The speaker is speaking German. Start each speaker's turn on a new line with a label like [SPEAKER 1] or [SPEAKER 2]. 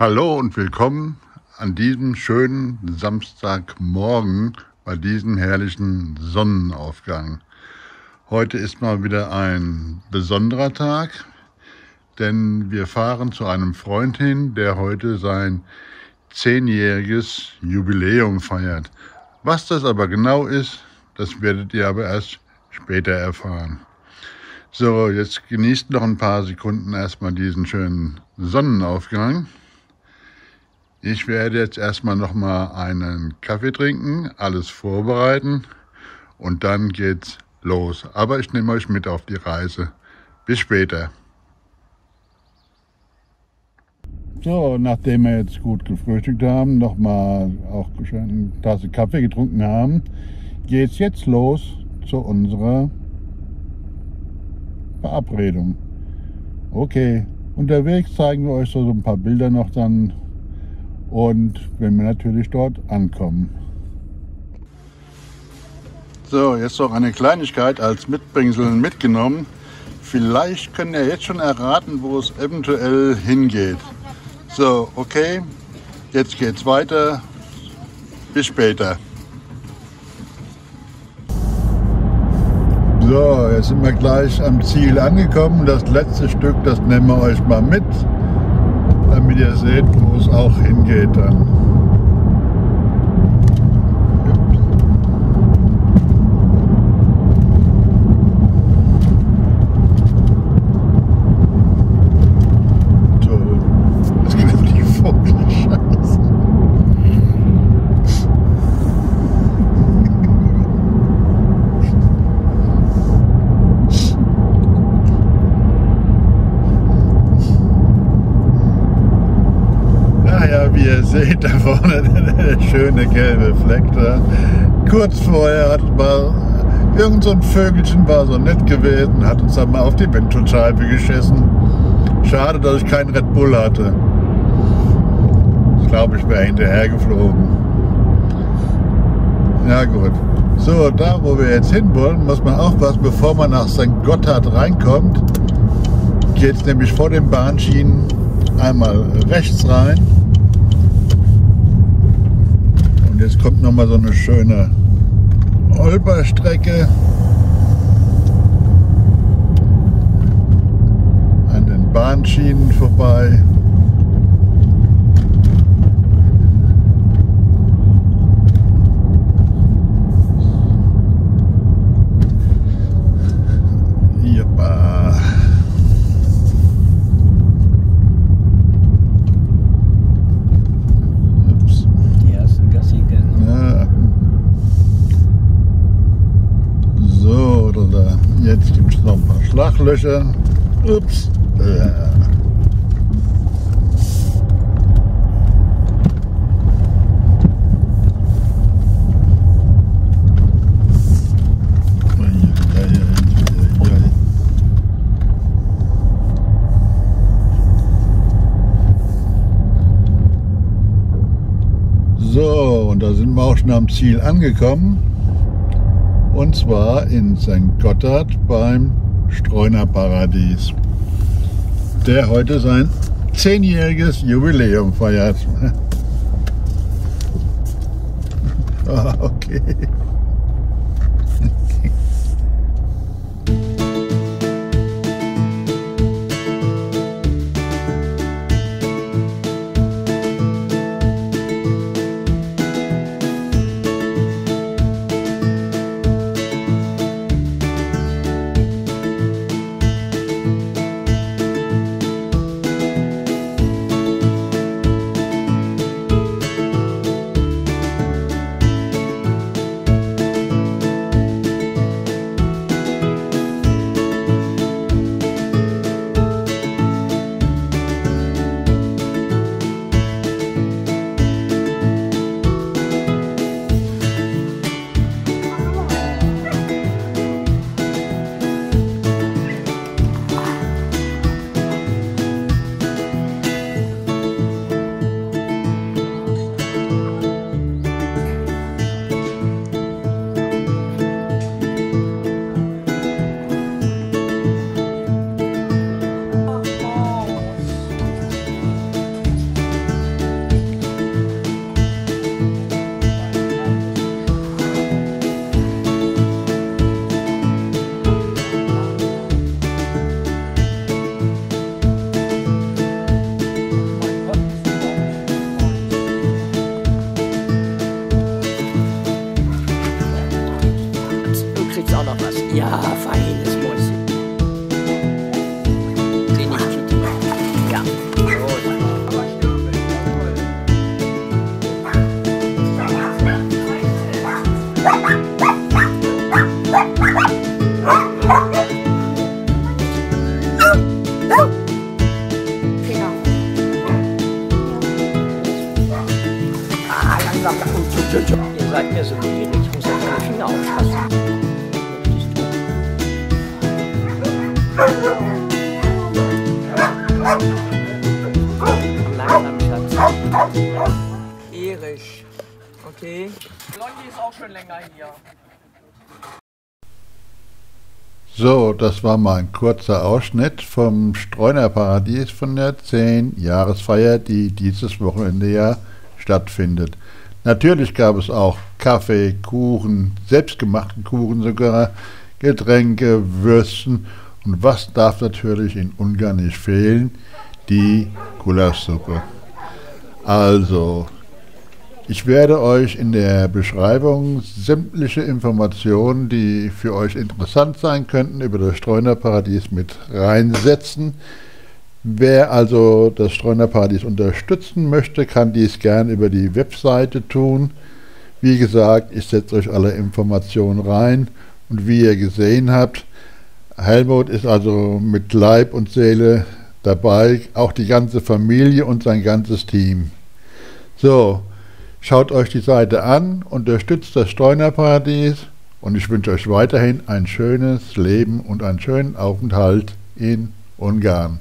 [SPEAKER 1] Hallo und willkommen an diesem schönen Samstagmorgen bei diesem herrlichen Sonnenaufgang. Heute ist mal wieder ein besonderer Tag, denn wir fahren zu einem Freund hin, der heute sein zehnjähriges Jubiläum feiert. Was das aber genau ist, das werdet ihr aber erst später erfahren. So, jetzt genießt noch ein paar Sekunden erstmal diesen schönen Sonnenaufgang. Ich werde jetzt erstmal nochmal einen Kaffee trinken, alles vorbereiten und dann geht's los. Aber ich nehme euch mit auf die Reise. Bis später. So, nachdem wir jetzt gut gefrühstückt haben, nochmal auch eine Tasse Kaffee getrunken haben, geht's jetzt los zu unserer Verabredung. Okay, unterwegs zeigen wir euch so ein paar Bilder noch dann und wenn wir natürlich dort ankommen. So, jetzt noch eine Kleinigkeit als Mitbringsel mitgenommen. Vielleicht können ihr jetzt schon erraten, wo es eventuell hingeht. So, okay, jetzt geht's weiter. Bis später. So, jetzt sind wir gleich am Ziel angekommen. Das letzte Stück, das nehmen wir euch mal mit ihr seht, wo es auch hingeht dann. wie ihr seht, da vorne der schöne gelbe Fleck da. Kurz vorher hat mal irgend so ein Vögelchen war so nett gewesen, hat uns dann mal auf die Windschutzscheibe geschissen. Schade, dass ich keinen Red Bull hatte. Ich glaube, ich wäre hinterher geflogen. Ja gut. So, da wo wir jetzt hinwollen, muss man aufpassen, bevor man nach St. Gotthard reinkommt, geht es nämlich vor den Bahnschienen einmal rechts rein jetzt kommt noch mal so eine schöne Holperstrecke an den Bahnschienen vorbei. Schlachlöcher. Ups. So, und da sind wir auch schon am Ziel angekommen. Und zwar in St. Gotthard beim Streunerparadies, der heute sein zehnjähriges Jubiläum feiert. Ja, feines Mäuschen. Den ich die Ja.
[SPEAKER 2] Ihr seid mir so wenig, ich muss euch mal den Finger aufpassen. Erich. Okay. Blondie ist auch schon länger hier.
[SPEAKER 1] So, das war mal ein kurzer Ausschnitt vom Streunerparadies von der 10-Jahresfeier, die dieses Wochenende ja stattfindet. Natürlich gab es auch Kaffee, Kuchen, selbstgemachten Kuchen sogar, Getränke, Würsten und was darf natürlich in Ungarn nicht fehlen? Die Gulaschsuppe. Also, ich werde euch in der Beschreibung sämtliche Informationen, die für euch interessant sein könnten, über das Streunerparadies mit reinsetzen. Wer also das Streunerparadies unterstützen möchte, kann dies gern über die Webseite tun. Wie gesagt, ich setze euch alle Informationen rein und wie ihr gesehen habt, Helmut ist also mit Leib und Seele dabei, auch die ganze Familie und sein ganzes Team. So, Schaut euch die Seite an, unterstützt das Streunerparadies und ich wünsche euch weiterhin ein schönes Leben und einen schönen Aufenthalt in Ungarn.